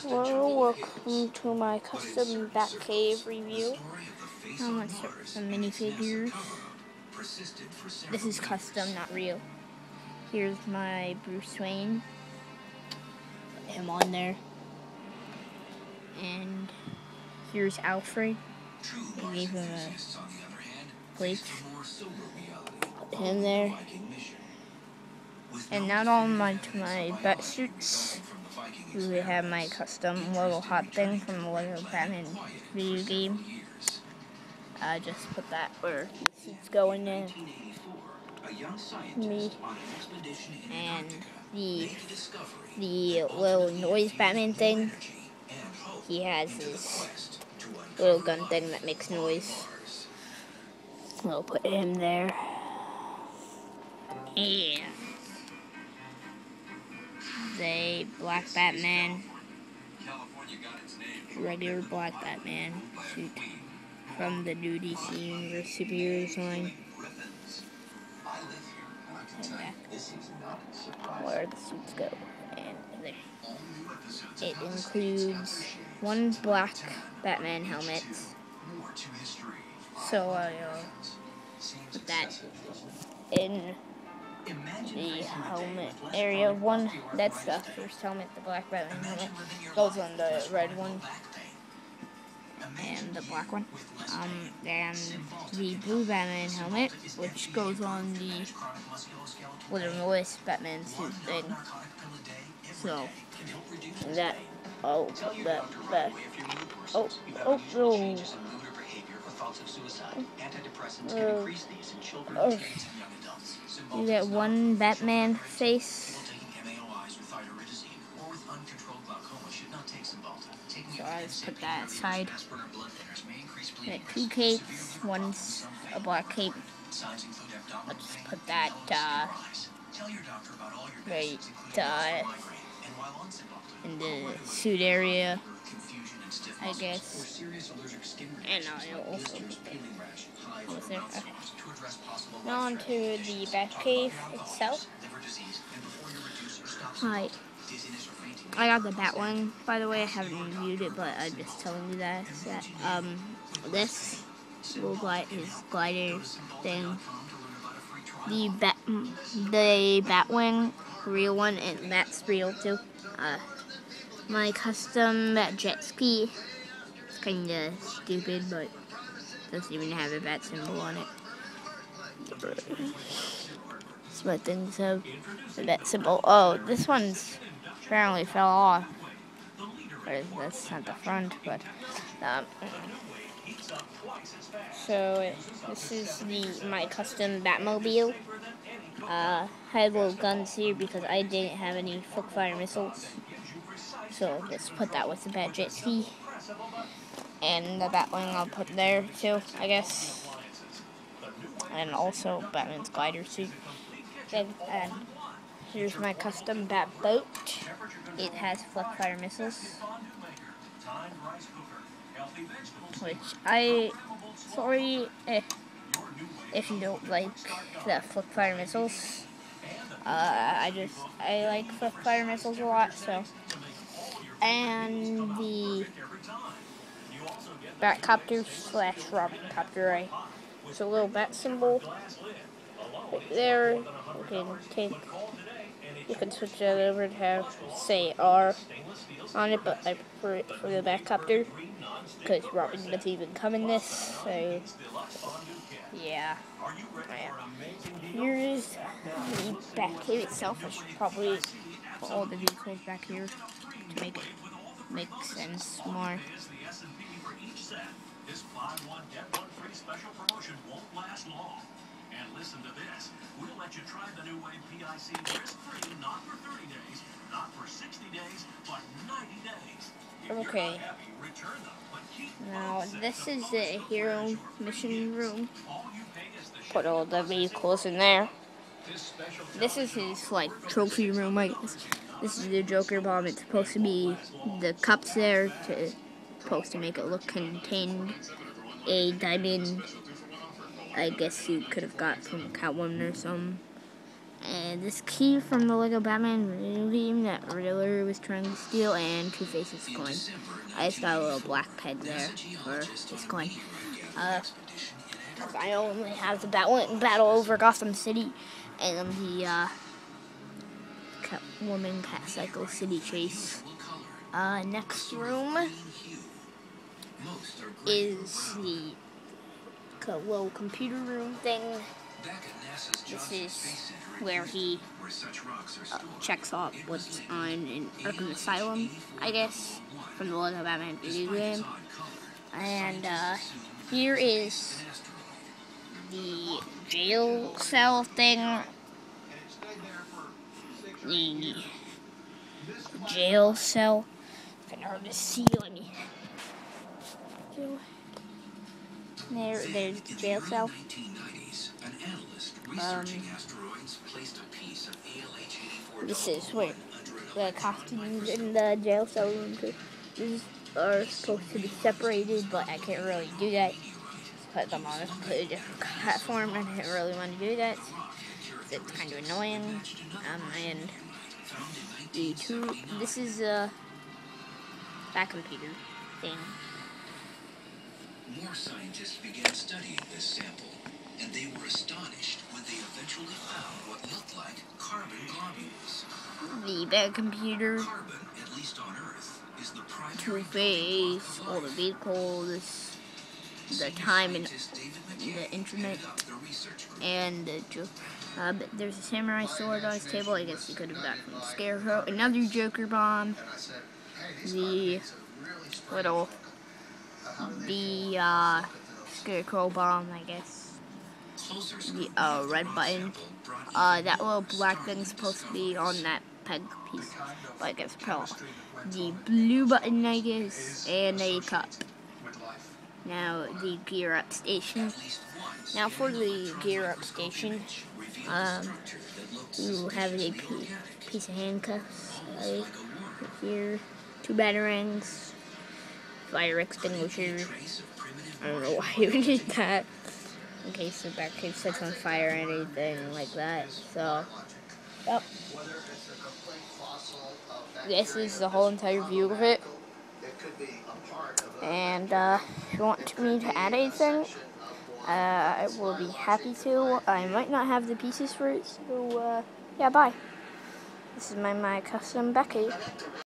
Hello, welcome to my custom Batcave review. Um, let's start with some minifigures. This is custom, not real. Here's my Bruce Wayne. Put him on there. And here's Alfred. I gave him a plate. Put him there. And now on my to my bat suits. We have my custom little hot thing from the Lego Batman video game. I just put that where it's going in. Me and the the little noise Batman thing. He has his little gun thing that makes noise. We'll put him there. Yeah a black Batman, regular black Batman suit from the new DC Universe Superheroes line. Where the suits go, and there. It includes one black Batman helmet. So I uh, put that in the helmet area. One, that's the first helmet, the black Batman helmet, goes on the red one. and the black one. Um, and the blue Batman helmet, which goes on the Little Noise Batman suit thing. So, that, oh, that, that, oh, oh, oh. Uh, oh. You get one Batman face. So I just put that aside. Get two capes. One's a black cape. Just put that uh, right uh, in the suit area. I guess. And I'll also was there? Okay. Now on to the Batcave itself. Hi. I got the Batwing, by the way. I haven't reviewed it, but I'm just telling you that. that um, this will glide his glider thing. The bat, the Batwing, real one, and that's real too. Uh, my custom jet ski. It's kind of stupid, but doesn't even have a bat symbol on it. Some things have a bat symbol. Oh, this one's apparently fell off. That's not the front, but um, so this is the my custom Batmobile. Uh, I had little guns here because I didn't have any foot fire missiles. So let's put that with the Bat Jet Ski. And the Batwing I'll put there too, I guess. And also Batman's glider suit. And, and here's my custom Bat boat. It has flak fire missiles. Which I, sorry if, if you don't like the flak fire missiles. Uh, I just, I like flak fire missiles a lot, so and the Batcopter slash Robocopter. Right? It's a little bat symbol there. You can take, you can switch that over and have say R on it, but I prefer it for the Batcopter because Robin doesn't even come in this. So yeah. Here's the Batcave itself. I should probably put all the vehicles back here to make it make sense more. This buy one, get one free special promotion won't last long. And listen to this. We'll let you try the new way PIC risk-free, not for 30 days, not for 60 days, but 90 days. Okay. Now, this is the hero mission room. Put all the vehicles in there. This is his, like, trophy room, I guess. This is the Joker bomb. It's supposed to be the cups there to supposed to make it look contained a diamond. I guess you could have got from Catwoman or something. And this key from the Lego Batman video game that Riddler was trying to steal, and Two Faces coin. I just got a little black peg there for this coin. Uh, I only have the bat- battle over Gotham City and the uh, Catwoman Cat Cycle City Chase. Uh, next room is the little computer room thing. This is where he uh, checks off what's on in Arkham Asylum, I guess, from the Lego Batman video game. And uh, here is the jail cell thing. The jail cell. Kind of hard to see. Let me. There, there's the jail cell. Um, this is where the costumes in the jail cell room these are supposed to be separated, but I can't really do that. Put them on a completely different platform. I didn't really want to do that. It's kind of annoying. Um, and the two, this is a that computer thing. More scientists began studying this sample, and they were astonished when they eventually found what looked like carbon globules. The Bat computer. Carbon, at least on Earth, is the primary Two-Face, all the vehicles, the time and the internet, and the jo- uh, there's a samurai sword on his table. I guess he could have got from Scarecrow. Another Joker bomb. The little the uh, Scarecrow bomb, I guess. The uh, red button. Uh, that little black thing's supposed to be on that peg piece, but I guess pro. The blue button, I guess, and a cup. Now the gear up station. Now for the gear up station, um, you have a piece of handcuffs right here, two batarangs, fire extinguisher. I don't know why you need that. In case the Batcave sets on fire or anything like that. So, yep. This is the whole entire view of it. And uh, if you want me to add anything, uh, I will be happy to. I might not have the pieces for it, so uh, yeah, bye. This is my, my custom Batcave.